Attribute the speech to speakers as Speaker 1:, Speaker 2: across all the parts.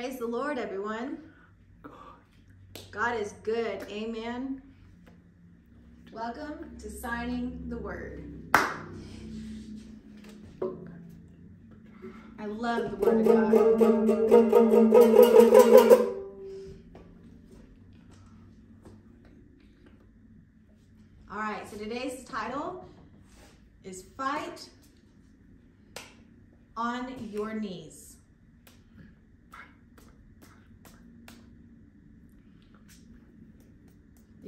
Speaker 1: Praise the Lord, everyone. God is good. Amen. Welcome to Signing the Word. I love the Word of God. All right, so today's title is Fight on Your Knees.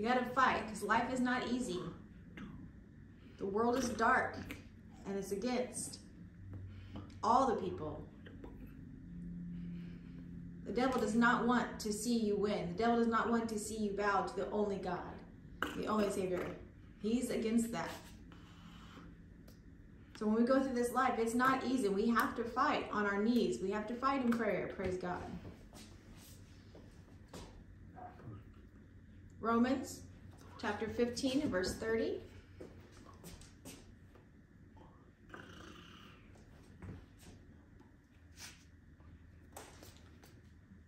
Speaker 1: You got to fight because life is not easy. The world is dark and it's against all the people. The devil does not want to see you win. The devil does not want to see you bow to the only God, the only Savior. He's against that. So when we go through this life, it's not easy. We have to fight on our knees. We have to fight in prayer. Praise God. Romans chapter 15 and verse 30.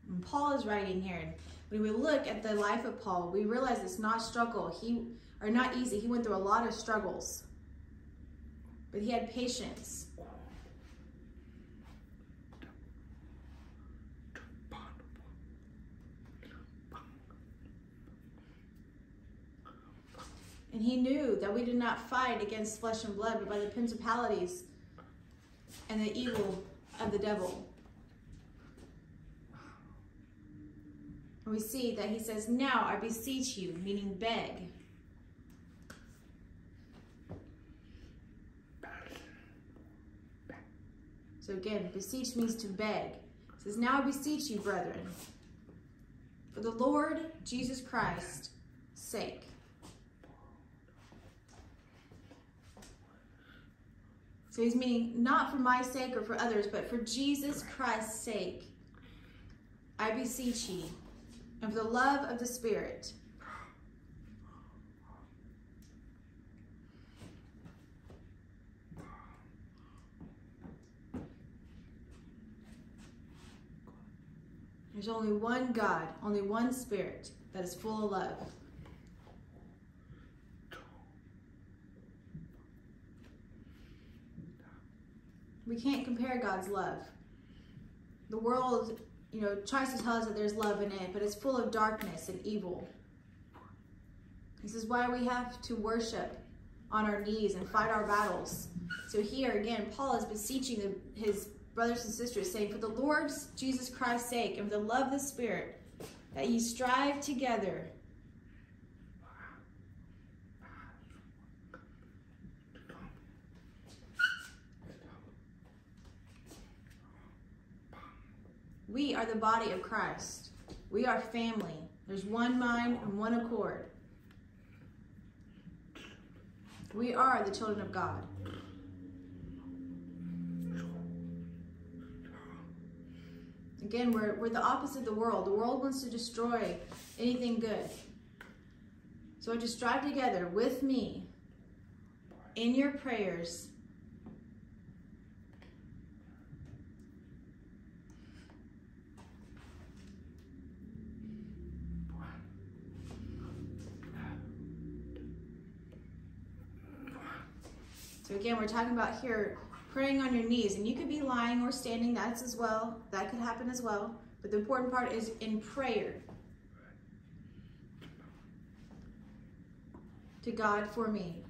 Speaker 1: And Paul is writing here. And when we look at the life of Paul, we realize it's not struggle. He or not easy. He went through a lot of struggles. But he had patience. And he knew that we did not fight against flesh and blood, but by the principalities and the evil of the devil. And we see that he says, Now I beseech you, meaning beg. So again, beseech means to beg. It says, Now I beseech you, brethren, for the Lord Jesus Christ's sake So he's meaning not for my sake or for others, but for Jesus Christ's sake. I beseech ye, and for the love of the Spirit. There's only one God, only one Spirit that is full of love. We can't compare God's love. The world, you know, tries to tell us that there's love in it, but it's full of darkness and evil. This is why we have to worship on our knees and fight our battles. So here again, Paul is beseeching the, his brothers and sisters, saying, For the Lord's Jesus Christ's sake and for the love of the Spirit, that ye strive together We are the body of Christ. We are family. There's one mind and one accord. We are the children of God. Again, we're, we're the opposite of the world. The world wants to destroy anything good. So just strive together with me in your prayers again, we're talking about here praying on your knees, and you could be lying or standing, that's as well, that could happen as well. But the important part is in prayer to God for me.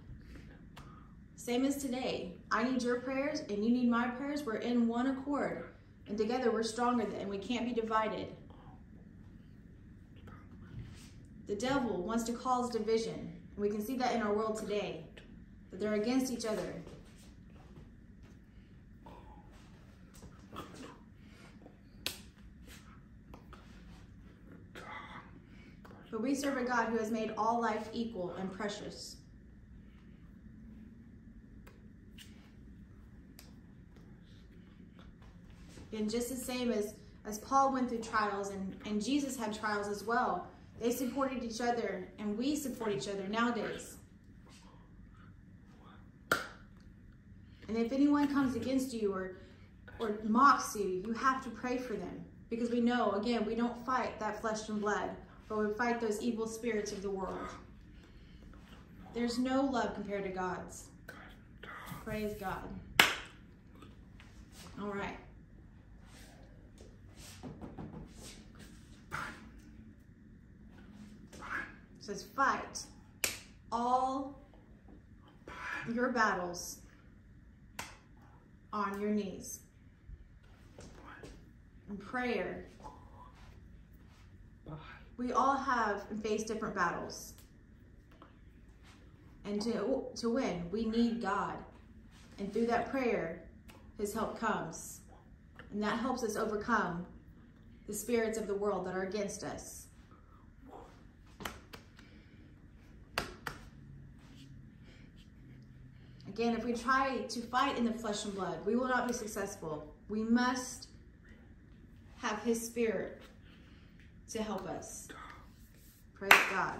Speaker 1: Same as today. I need your prayers and you need my prayers. We're in one accord. And together we're stronger than we can't be divided. The devil wants to cause division. And we can see that in our world today that they're against each other. But we serve a God who has made all life equal and precious. And just the same as, as Paul went through trials and, and Jesus had trials as well, they supported each other and we support each other nowadays. And if anyone comes against you or, or mocks you, you have to pray for them. Because we know, again, we don't fight that flesh and blood, but we fight those evil spirits of the world. There's no love compared to God's. Praise God. All right. It says, fight all your battles on your knees. In prayer, we all have and face different battles. And to, to win, we need God. And through that prayer, his help comes. And that helps us overcome the spirits of the world that are against us. Again, if we try to fight in the flesh and blood, we will not be successful. We must have his spirit to help us. Praise God.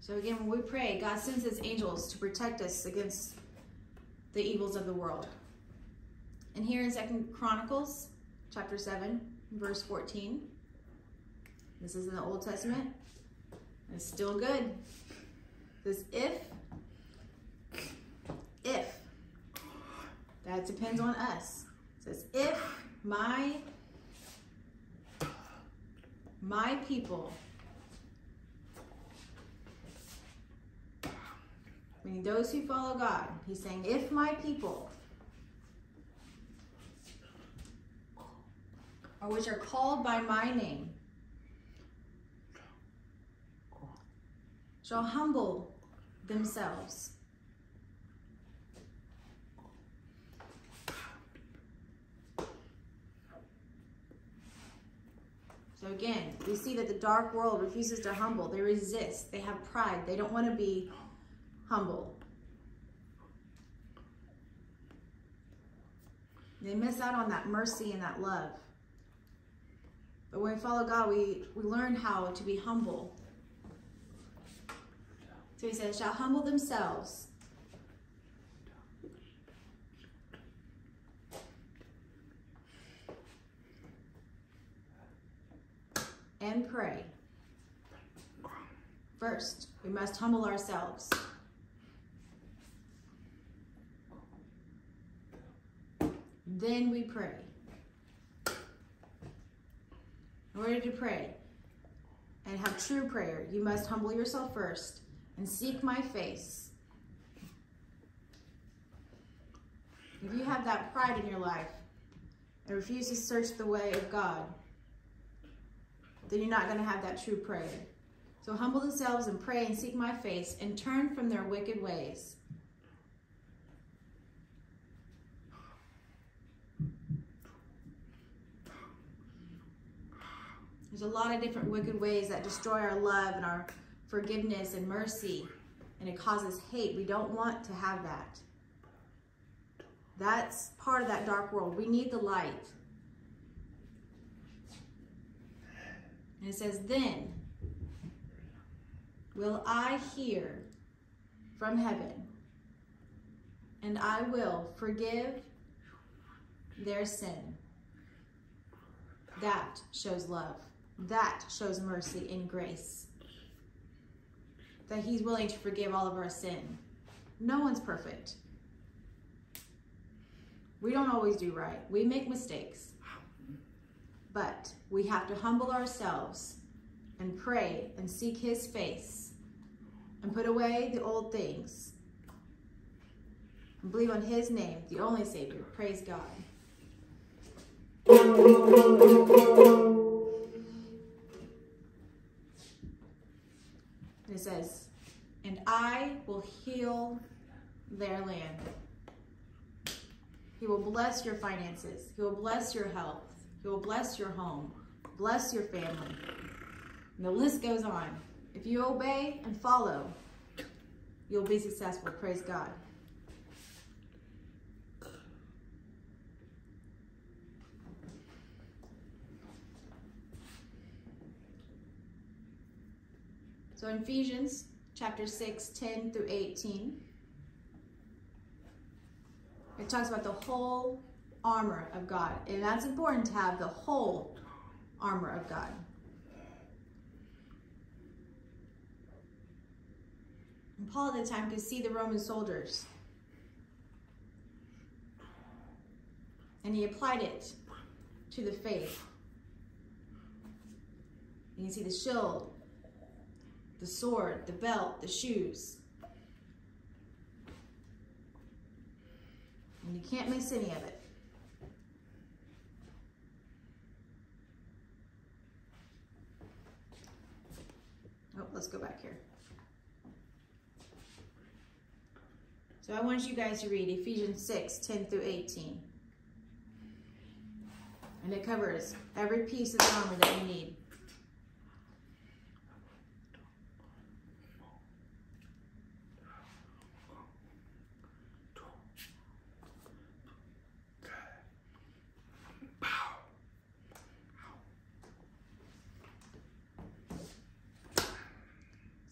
Speaker 1: So again, when we pray, God sends his angels to protect us against the evils of the world. And here in Second Chronicles, chapter 7, verse 14, this is in the Old Testament. It's still good. Says, if, if, that depends on us. It says, if my, my people meaning those who follow God. He's saying, if my people, or which are called by my name, shall humble themselves. So again, we see that the dark world refuses to humble. They resist. They have pride. They don't want to be humble. They miss out on that mercy and that love. But when we follow God, we, we learn how to be humble. So he says, shall humble themselves. And pray. First, we must humble ourselves. Then we pray. In order to pray and have true prayer, you must humble yourself first and seek my face. If you have that pride in your life and refuse to search the way of God, then you're not going to have that true prayer. So humble themselves and pray and seek my face and turn from their wicked ways. There's a lot of different wicked ways that destroy our love and our forgiveness and mercy, and it causes hate. We don't want to have that. That's part of that dark world. We need the light. And it says, Then will I hear from heaven, and I will forgive their sin. That shows love. That shows mercy and grace. That he's willing to forgive all of our sin. No one's perfect. We don't always do right. We make mistakes. But we have to humble ourselves and pray and seek his face and put away the old things and believe on his name, the only Savior. Praise God. it says, and I will heal their land. He will bless your finances. He will bless your health. He will bless your home, bless your family. And the list goes on. If you obey and follow, you'll be successful. Praise God. So in Ephesians chapter 6, 10 through 18, it talks about the whole armor of God. And that's important to have the whole armor of God. And Paul at the time could see the Roman soldiers. And he applied it to the faith. You can see the shield, the sword, the belt, the shoes. And you can't miss any of it. Oh, let's go back here. So I want you guys to read Ephesians 6, 10 through 18. And it covers every piece of armor that you need.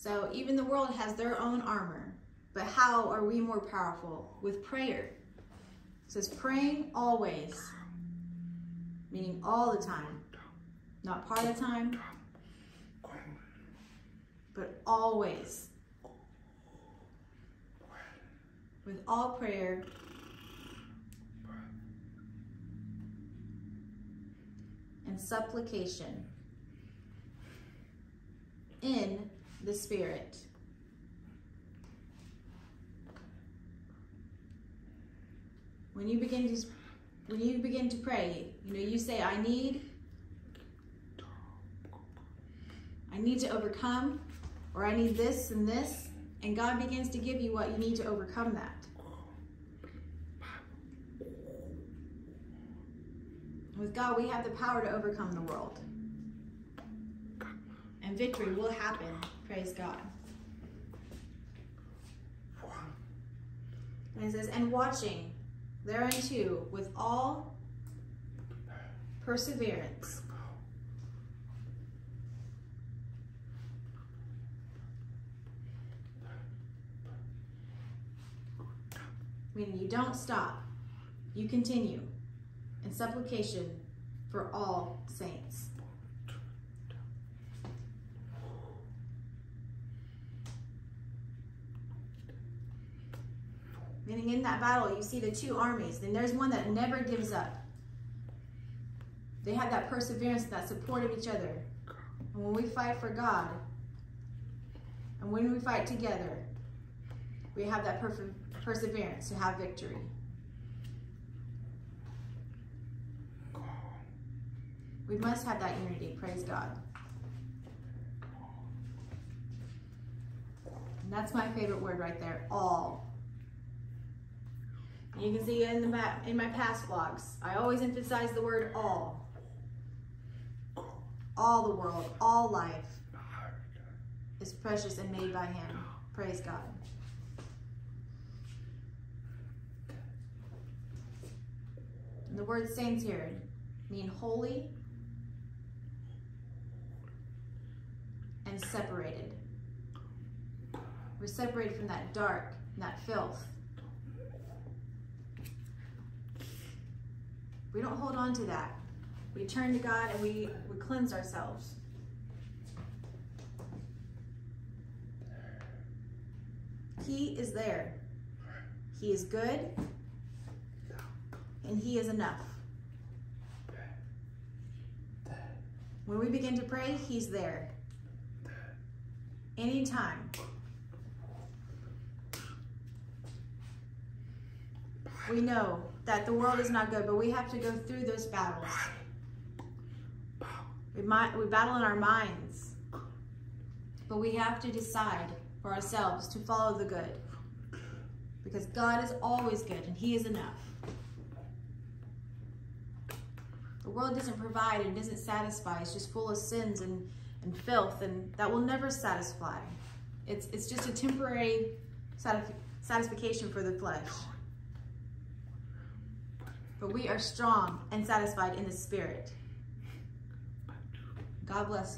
Speaker 1: So even the world has their own armor. But how are we more powerful? With prayer. It says praying always, meaning all the time. Not part of the time, but always. With all prayer and supplication in the Spirit. When you begin to when you begin to pray, you know, you say, I need I need to overcome, or I need this and this, and God begins to give you what you need to overcome that. With God, we have the power to overcome the world. And victory will happen. Praise God. And it says, and watching thereunto with all perseverance. Meaning you don't stop, you continue in supplication for all saints. Meaning in that battle, you see the two armies, and there's one that never gives up. They have that perseverance, that support of each other. And when we fight for God, and when we fight together, we have that perseverance to have victory. We must have that unity, praise God. And that's my favorite word right there, all. You can see in the in my past vlogs, I always emphasize the word all. All the world, all life is precious and made by him. Praise God. And the word saints here mean holy and separated. We're separated from that dark, that filth, We don't hold on to that. We turn to God and we, we cleanse ourselves. He is there. He is good and He is enough. When we begin to pray, He's there. Anytime. We know that the world is not good, but we have to go through those battles. We, might, we battle in our minds, but we have to decide for ourselves to follow the good because God is always good and He is enough. The world doesn't provide and doesn't satisfy. It's just full of sins and, and filth, and that will never satisfy. It's, it's just a temporary satisfaction for the flesh but we are strong and satisfied in the spirit. God bless you.